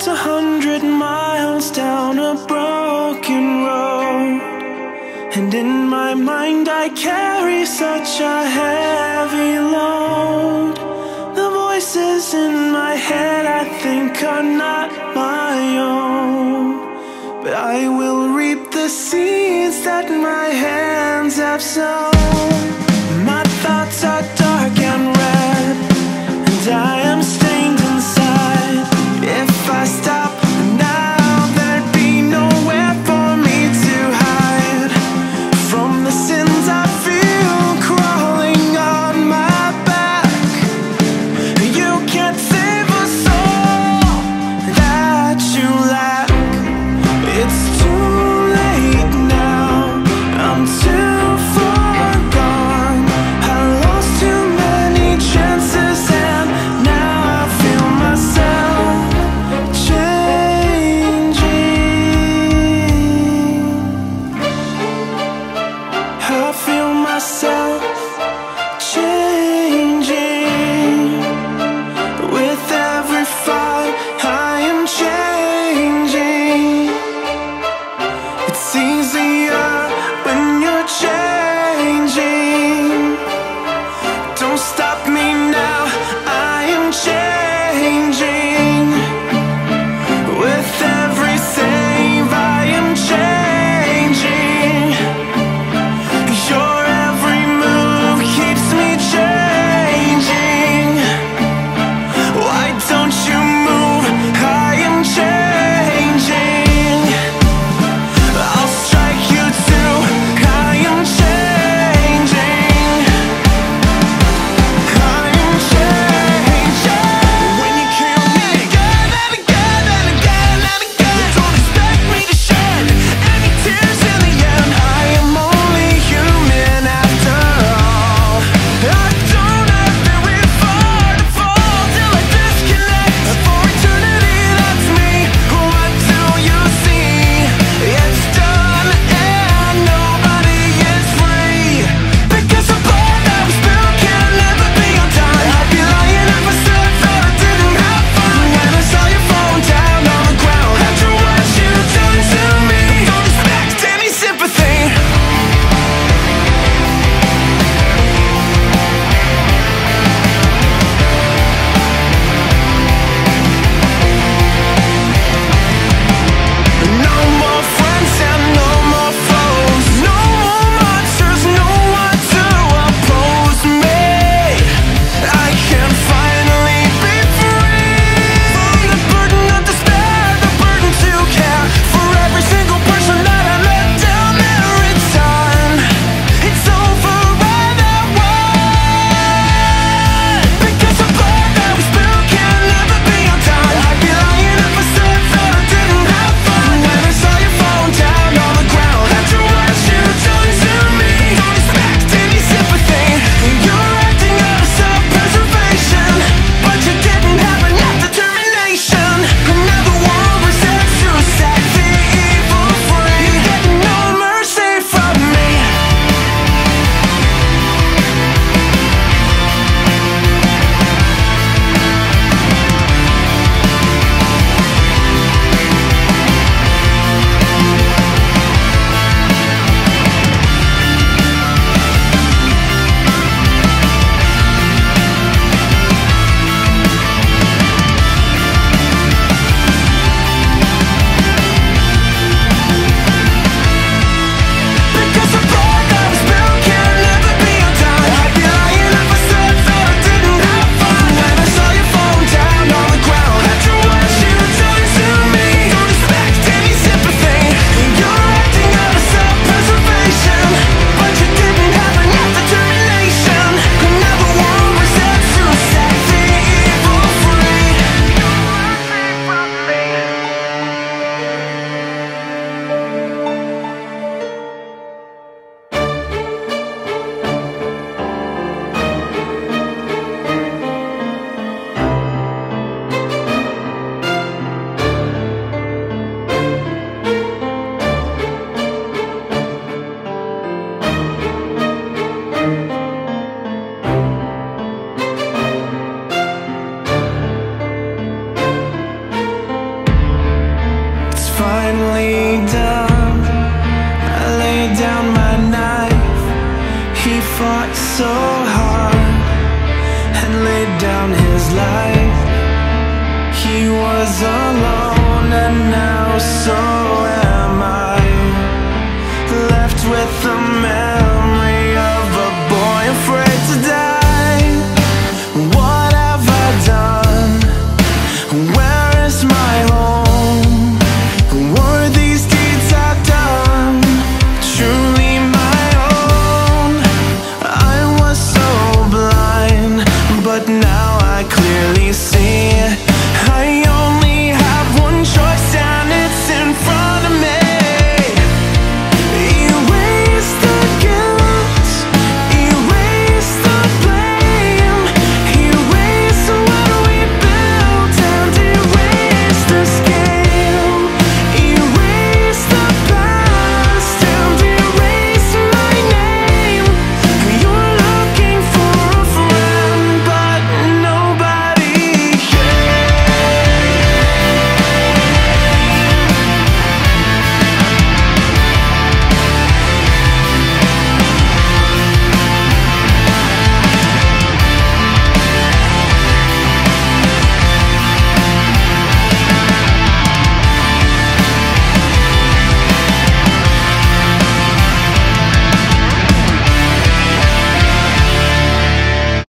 walked a hundred miles down a broken road. And in my mind, I carry such a heavy load. The voices in my head, I think, are not my own. But I will reap the seeds that my hands have sown. Finally done I laid down my knife. He fought so hard And laid down his life. He was alone and now so